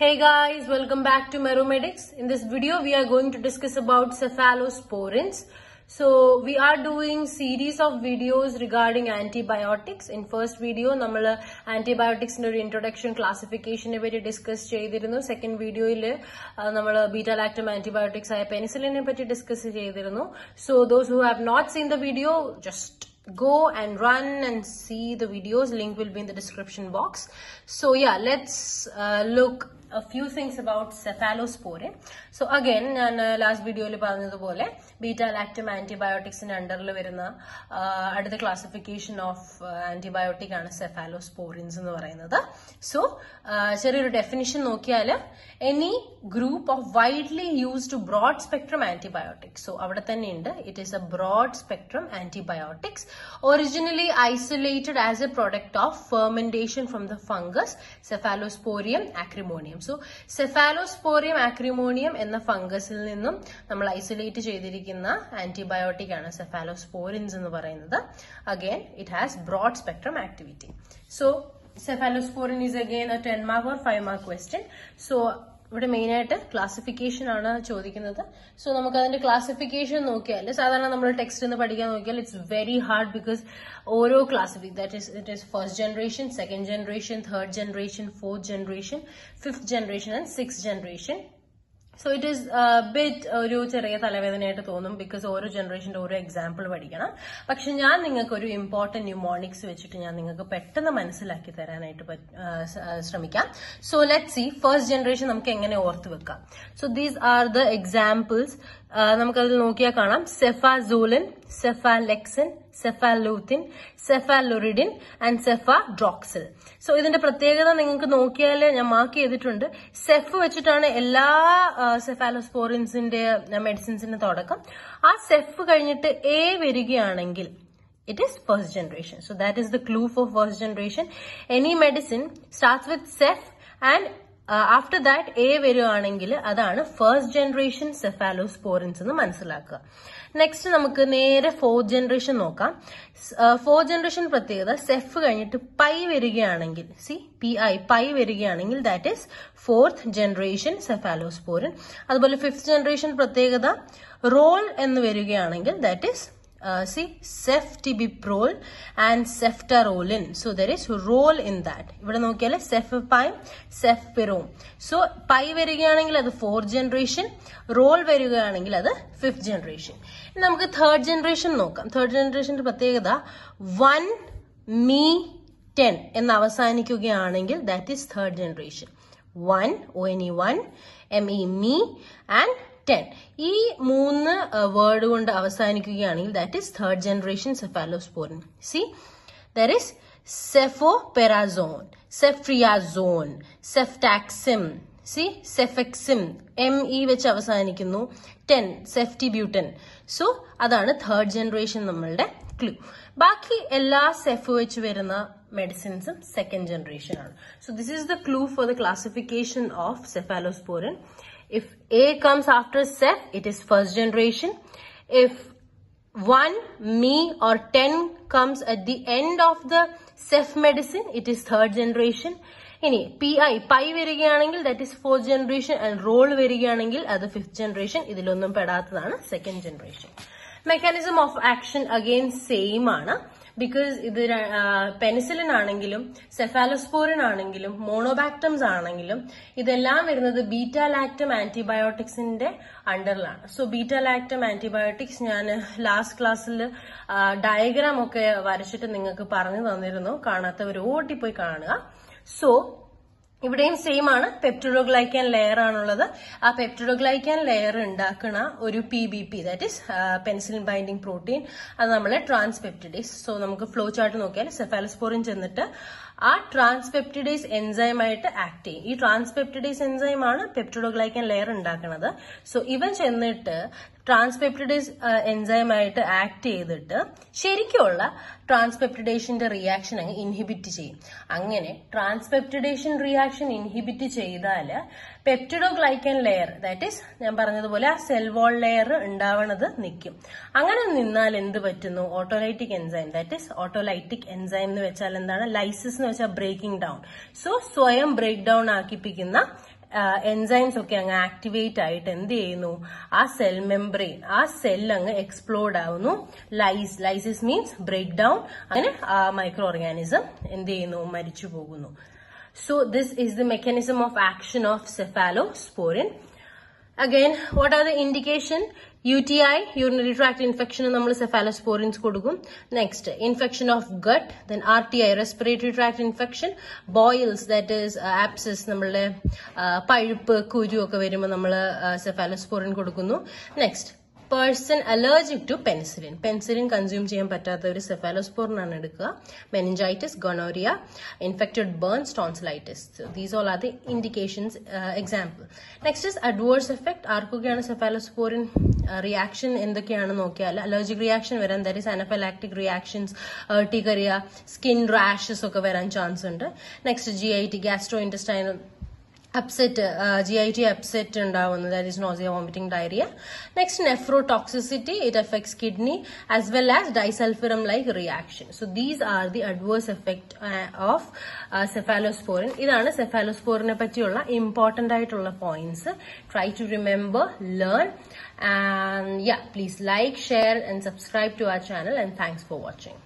Hey guys, welcome back to Meromedics. In this video, we are going to discuss about cephalosporins. So, we are doing series of videos regarding antibiotics. In first video, ഒരു introduction ക്ലാസിഫിക്കേഷനെ പറ്റി discuss ചെയ്തിരുന്നു second വീഡിയോയിൽ നമ്മൾ beta lactam antibiotics ആയ പെനിസിലിനെ പറ്റി discuss ചെയ്തിരുന്നു so those who have not seen the video just go and run and see the videos. Link will be in the description box. So yeah let's uh, look a few things about cephalosporin. So again ഞാൻ last വീഡിയോയിൽ പറഞ്ഞതുപോലെ beta lactam ആന്റിബയോട്ടിക്സിന്റെ അണ്ടറിൽ വരുന്ന ആ, അടുത്ത classification of antibiotic ആണ് cephalosporins എന്ന് പറയുന്നത്. സോ ചെറിയൊരു ഡെഫിനിഷൻ നോക്കിയാൽ any group of widely used broad spectrum antibiotics so അവിടെ തന്നെ ഉണ്ട്. It is a broad spectrum antibiotics originally isolated as a product of fermentation from the fungus Cephalosporium acrimonium. So, Cephalosporium acrimonium എന്ന ഫംഗസിൽ നിന്നും നമ്മൾ isolate ചെയ്തിരിക്കുന്ന antibiotic ആണ് cephalosporins എന്ന് പറയുന്നത്. Again it has broad spectrum activity so cephalosporin is again a ten mark or five mark question so ഇവിടെ main ആയിട്ട് ക്ലാസിഫിക്കേഷൻ ആണ് ചോദിക്കുന്നത്. സോ നമുക്ക് അതിന്റെ ക്ലാസിഫിക്കേഷൻ നോക്കിയാൽ സാധാരണ നമ്മൾ ടെക്സ്റ്റ് നിന്ന് പഠിക്കാൻ നോക്കിയാൽ ഇറ്റ്സ് വെരി ഹാർഡ് ബിക്കോസ് ഓരോ ക്ലാസിഫിക് that is it is first generation second generation third generation fourth generation fifth generation and six generation so it is bit ഒരു ചെറിയ തലവേദനയായിട്ട് തോന്നും ബിക്കോസ് ഓരോ ജനറേഷന്റെ ഓരോ എക്സാമ്പിൾ പഠിക്കണം. പക്ഷെ ഞാൻ നിങ്ങൾക്ക് ഒരു ഇമ്പോർട്ടന്റ് ന്യൂമോണിക്സ് വെച്ചിട്ട് ഞാൻ നിങ്ങൾക്ക് പെട്ടെന്ന് മനസ്സിലാക്കി തരാനായിട്ട് ശ്രമിക്കാം. So let see first generation നമുക്ക് എങ്ങനെ ഓർത്ത് വെക്കാം. So these are the examples നമുക്കതിൽ നോക്കിയാൽ കാണാം. Cefazolin cephalexin cephalothin cephaloridine and cefadroxil. So ഇതിന്റെ പ്രത്യേകത നിങ്ങൾക്ക് നോക്കിയാൽ ഞാൻ മാർക്ക് ചെയ്തിട്ടുണ്ട്. സെഫ് വെച്ചിട്ടാണ് എല്ലാ സെഫാലോസ്പോറിൻസിന്റെ മെഡിസിൻസിന്റെ തുടക്കം. ആ സെഫ് കഴിഞ്ഞിട്ട് എ വരികയാണെങ്കിൽ it is first generation so that is the clue for first generation any medicine starts with cef and after that A വരുവാണെങ്കിൽ അതാണ് ഫസ്റ്റ് ജനറേഷൻ സെഫാലോസ്പോറിൻസ് എന്ന് മനസ്സിലാക്കുക. നെക്സ്റ്റ് നമുക്ക് നേരെ ഫോർത്ത് ജനറേഷൻ നോക്കാം. ഫോർത്ത് ജനറേഷൻ പ്രത്യേകത സെഫ് കഴിഞ്ഞിട്ട് പൈ വരികയാണെങ്കിൽ സി പി ഐ പൈ വരികയാണെങ്കിൽ that is fourth generation cephalosporin അതുപോലെ ഫിഫ്ത് ജനറേഷൻ പ്രത്യേകത റോൾ എന്ന് വരികയാണെങ്കിൽ that is uh, see ceftibiprole and ceftarolin so there is role in that. ഇവിടെ നോക്കിയാൽ സെഫപൈം സെഫ്പിറോം സോ പൈ വരികയാണെങ്കിൽ അത് ഫോർത്ത് ജനറേഷൻ റോൾ വരികയാണെങ്കിൽ അത് ഫിഫ്ത് ജനറേഷൻ നമുക്ക് തേർഡ് ജനറേഷൻ നോക്കാം. തേർഡ് ജനറേഷന്റെ പ്രത്യേകത വൺ മീ ടെൻ എന്ന് അവസാനിക്കുകയാണെങ്കിൽ that is third generation one O N E one M E me and ten. ഈ മൂന്ന് വേർഡ് കൊണ്ട് അവസാനിക്കുകയാണെങ്കിൽ that is third generation cephalosporin see there is cefoperazone ceftriaxone cefotaxime see cefixime M E വെച്ച് അവസാനിക്കുന്നു. Ten ceftibuten so അതാണ് third generation നമ്മളുടെ clue ബാക്കി എല്ലാ cef വെച്ച് വരുന്ന മെഡിസിൻസും സെക്കൻഡ് ജനറേഷൻ ആണ്. So this is the clue for the classification of cephalosporin If A comes after Seth, it is first generation. If 1, me or 10 comes at the end of the Seth medicine, it is third generation. ഇനി P I pi വരികയാണെങ്കിൽ that is fourth generation and role വരികയാണെങ്കിൽ അത് fifth generation ഇതിലൊന്നും പെടാത്തതാണ് second generation mechanism of action again same ആണ് because ഇത് penicillin ആണെങ്കിലും cephalosporin ആണെങ്കിലും monobactams ആണെങ്കിലും ഇതെല്ലാം വരുന്നത് ബീറ്റാ ലാക്ടം ആന്റിബയോട്ടിക്സിന്റെ അണ്ടറിലാണ് സോ ബീറ്റാ ലാക്ടം ആന്റിബയോട്ടിക്സ് ഞാൻ ലാസ്റ്റ് ക്ലാസ്സിൽ ഡയഗ്രാം ഒക്കെ വരച്ചിട്ട് നിങ്ങൾക്ക് പറഞ്ഞു തന്നിരുന്നു. കാണാത്തവർ ഓട്ടിപ്പോയി കാണുക. സോ ഇവിടെയും സെയിം ആണ്. പെപ്റ്റിഡോഗ്ലൈക്കാൻ ലെയർ ആണുള്ളത്. ആ പെപ്റ്റിഡോഗ്ലൈക്കാൻ ലെയർ ഉണ്ടാക്കുന്ന ഒരു P B P that is penicillin binding protein അത് നമ്മളെ ട്രാൻസ്പെപ്റ്റിഡേസ് സോ നമുക്ക് ഫ്ലോ ചാർട്ട് നോക്കിയാൽ സെഫാലസ്പോറിൻ ചെന്നിട്ട് ആ ട്രാൻസ്പെപ്റ്റിഡേസ് എൻസൈമായിട്ട് ആക്ട് ചെയ്യും. ഈ ട്രാൻസ്പെപ്റ്റിഡേസ് എൻസൈമാണ് പെപ്റ്റിഡോഗ്ലൈക്കാൻ ലെയർ ഉണ്ടാക്കുന്നത് സോ ഇവൻ ചെന്നിട്ട് ട്രാൻസ്പെപ്റ്റിഡേസ് എൻസൈമായിട്ട് ആക്ട് ചെയ്തിട്ട് ശരിക്കുള്ള ട്രാൻസ്പെപ്റ്റിഡേഷന്റെ റിയാക്ഷൻ അങ്ങ് ഇൻഹിബിറ്റ് ചെയ്യും. അങ്ങനെ ട്രാൻസ്പെപ്റ്റിഡേഷൻ റിയാക്ഷൻ ഇൻഹിബിറ്റ് ചെയ്താൽ പെപ്റ്റിഡോഗ്ലൈക്കൻ ലെയർ ദാറ്റ് ഈസ് ഞാൻ പറഞ്ഞതുപോലെ ആ സെൽ വോൾ ലെയർ ഉണ്ടാവണത് നിൽക്കും അങ്ങനെ നിന്നാൽ എന്ത് പറ്റുന്നു? Autolytic enzyme that is autolytic enzyme എന്ന് വെച്ചാൽ എന്താണ്? ലൈസിസ് എന്ന് വെച്ചാൽ ബ്രേക്കിംഗ് ഡൗൺ സോ സ്വയം ബ്രേക്ക് ഡൗൺ ആക്കിപ്പിക്കുന്ന എൻസൈംസ് ഒക്കെ അങ്ങ് ആക്ടിവേറ്റ് ആയിട്ട് എന്ത് ചെയ്യുന്നു? ആ സെൽ മെംബ്രെയിൻ ആ സെൽ അങ്ങ് എക്സ്പ്ലോർഡ് ആവുന്നു. Lyse lysis means break down അങ്ങനെ ആ മൈക്രോ ഓർഗാനിസം എന്ത് ചെയ്യുന്നു? മരിച്ചു പോകുന്നു. So this is the mechanism of action of cephalosporin again what are the indication U T I urinary tract ഇൻഫെക്ഷന് നമ്മൾ സെഫാലോസ്പോറിൻസ് കൊടുക്കും. Next infection of gut then R T I respiratory tract infection boils that is abscess നമ്മളുടെ പഴുപ്പ് കുരു ഒക്കെ വരുമ്പോൾ നമ്മൾ cephalosporin കൊടുക്കുന്നു. Next person allergic to penicillin penicillin consume ചെയ്യാൻ പറ്റാത്ത ഒരു സെഫാലോസ്പോറിനാണ് എടുക്കുക meningitis gonorrhoea infected burns tonsillitis these all are the indications example next is adverse effect ആർക്കൊക്കെയാണ് സെഫാലോസ്പോറിൻ റിയാക്ഷൻ എന്തൊക്കെയാണ് നോക്കിയാൽ അലർജിക് റിയാക്ഷൻ വരാൻ that is anaphylactic reactions urticaria skin rashes ഒക്കെ വരാൻ ചാൻസ് ഉണ്ട്. Next G I T gastro intestinal upset G I T upset ഉണ്ടാവുന്നത് that is nausea vomiting diarrhoea next nephrotoxicity it effects kidney as well as disulfiram like reaction so these are the adverse effect of cephalosporin ഇതാണ് സെഫാലോസ്പോറിനെ പറ്റിയുള്ള important ആയിട്ടുള്ള points try to remember learn and yeah please like share and subscribe to our channel and thanks for watching